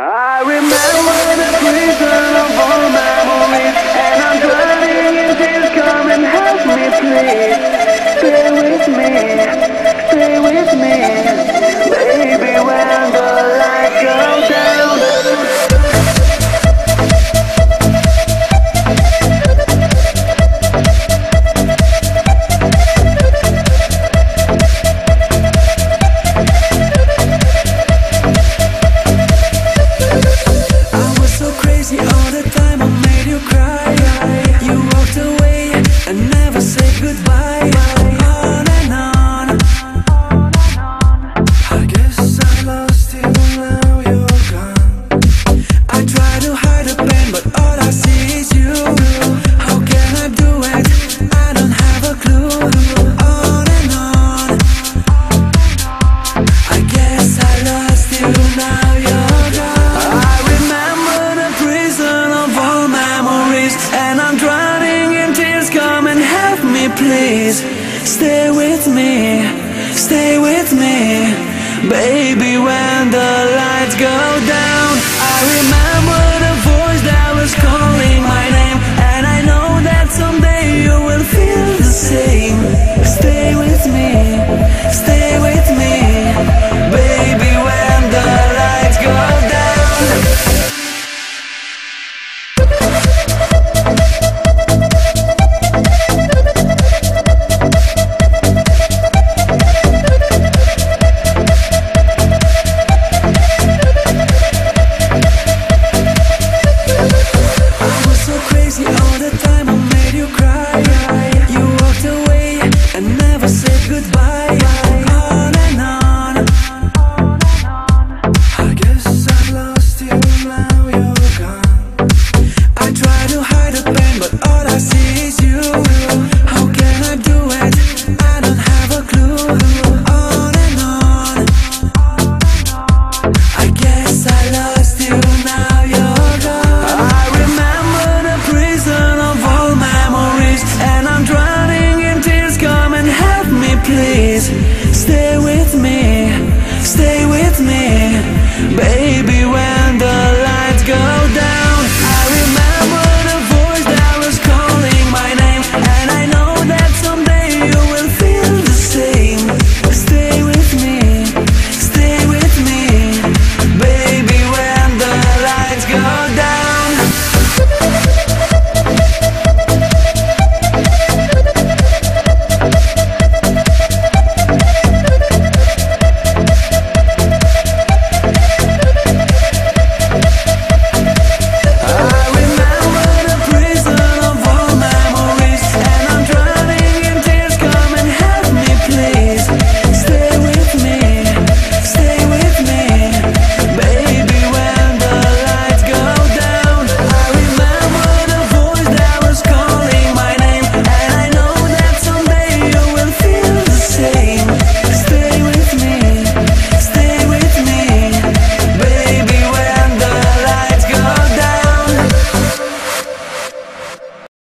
I remember the prison of all memories And I'm in tears, come and help me please. please. Stay with me, stay with me. Baby, when the I try to hide the pain, but all I see is you.